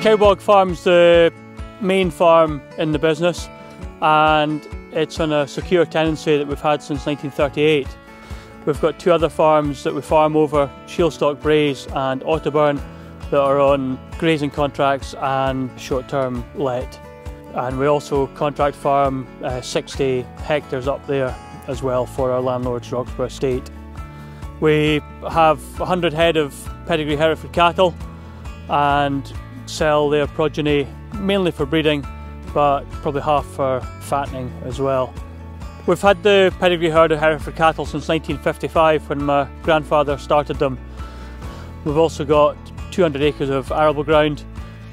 Cowbog Farm's the main farm in the business and it's on a secure tenancy that we've had since 1938. We've got two other farms that we farm over, Shielstock Braes and Otterburn, that are on grazing contracts and short-term let. And we also contract farm uh, 60 hectares up there as well for our landlord's Roxburghe estate. We have 100 head of pedigree Hereford cattle and sell their progeny mainly for breeding but probably half for fattening as well. We've had the pedigree herd of Hereford cattle since 1955 when my grandfather started them. We've also got 200 acres of arable ground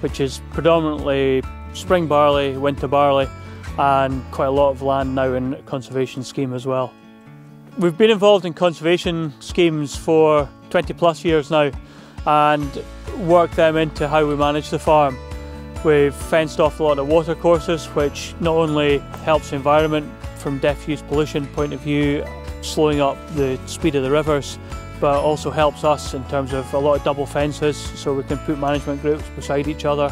which is predominantly spring barley, winter barley and quite a lot of land now in conservation scheme as well. We've been involved in conservation schemes for 20 plus years now and work them into how we manage the farm. We've fenced off a lot of water courses which not only helps the environment from diffuse pollution point of view, slowing up the speed of the rivers, but also helps us in terms of a lot of double fences so we can put management groups beside each other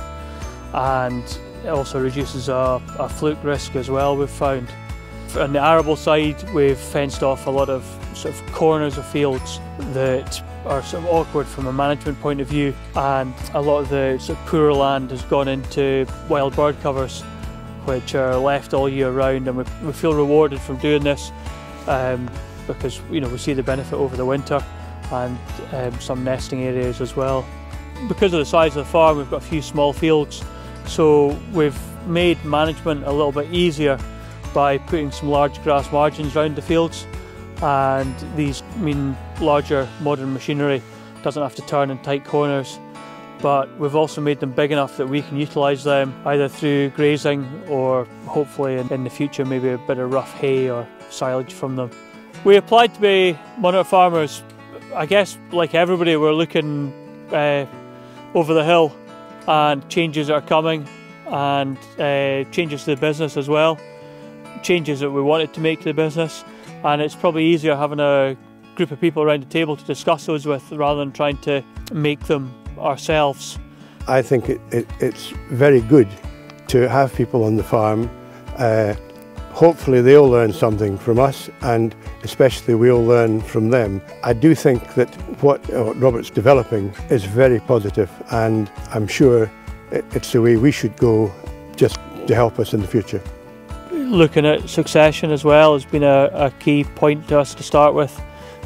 and it also reduces a, a fluke risk as well we've found. On the arable side we've fenced off a lot of sort of corners of fields that are sort of awkward from a management point of view and a lot of the sort of poorer land has gone into wild bird covers which are left all year round and we, we feel rewarded from doing this um, because you know we see the benefit over the winter and um, some nesting areas as well. Because of the size of the farm we've got a few small fields so we've made management a little bit easier by putting some large grass margins around the fields and these mean larger modern machinery doesn't have to turn in tight corners but we've also made them big enough that we can utilise them either through grazing or hopefully in, the future maybe a bit of rough hay or silage from them. We applied to be monitor farmers. I guess like everybody we're looking uh, over the hill and changes are coming and uh, changes to the business as well. Changes that we wanted to make to the business and it's probably easier having a group of people around the table to discuss those with rather than trying to make them ourselves. I think it, it, it's very good to have people on the farm. Uh, hopefully they'll learn something from us and especially we'll learn from them. I do think that what Robert's developing is very positive and I'm sure it's the way we should go just to help us in the future looking at succession as well has been a, a, key point to us to start with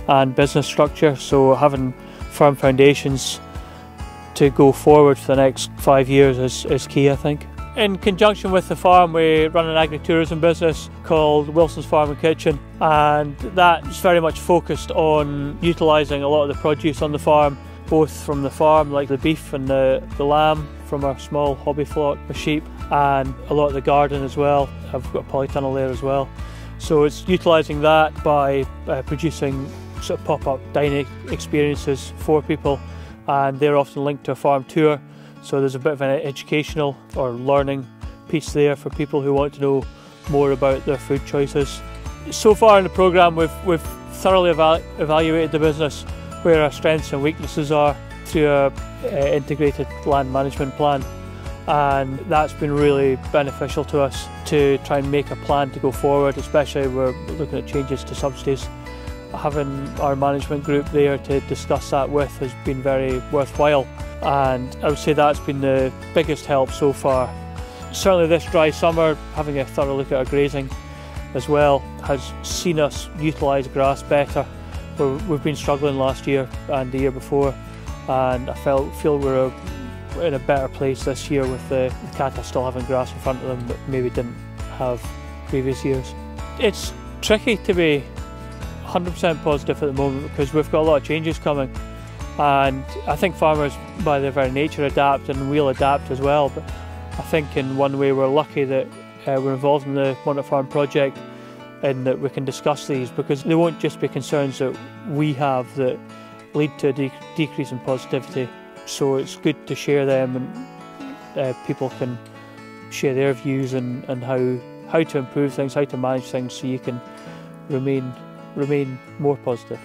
and business structure so having firm foundations to go forward for the next five years is, is key I think. In conjunction with the farm we run an agri-tourism business called Wilson's Farm and Kitchen and that's very much focused on utilising a lot of the produce on the farm both from the farm like the beef and the, the lamb from our small hobby flock of sheep and a lot of the garden as well. I've got a polytunnel there as well. So it's utilising that by uh, producing sort of pop-up dining experiences for people and they're often linked to a farm tour. So there's a bit of an educational or learning piece there for people who want to know more about their food choices. So far in the programme we've, we've thoroughly evalu evaluated the business, where our strengths and weaknesses are through uh, integrated land management plan and that's been really beneficial to us to try and make a plan to go forward especially we're looking at changes to subsidies having our management group there to discuss that with has been very worthwhile and I would say that's been the biggest help so far. Certainly this dry summer having a thorough look at our grazing as well has seen us utilise grass better. We've been struggling last year and the year before and I felt feel we're in a better place this year with the, the cattle still having grass in front of them that maybe didn't have previous years. It's tricky to be 100% positive at the moment because we've got a lot of changes coming and I think farmers by their very nature adapt and we'll adapt as well but I think in one way we're lucky that uh, we're involved in the Monitor Farm project and that we can discuss these because they won't just be concerns that we have that lead to a de decrease in positivity. So it's good to share them and uh, people can share their views and, and how, how to improve things, how to manage things so you can remain, remain more positive.